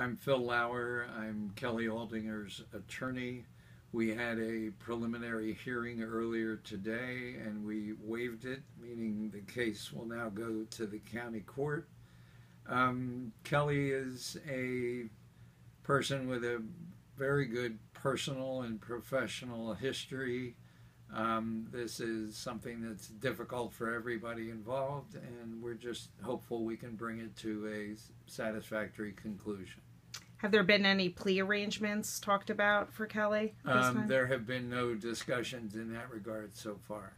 I'm Phil Lauer. I'm Kelly Aldinger's attorney. We had a preliminary hearing earlier today and we waived it, meaning the case will now go to the county court. Um, Kelly is a person with a very good personal and professional history. Um, this is something that's difficult for everybody involved, and we're just hopeful we can bring it to a satisfactory conclusion. Have there been any plea arrangements talked about for Kelly this Um, time? there have been no discussions in that regard so far.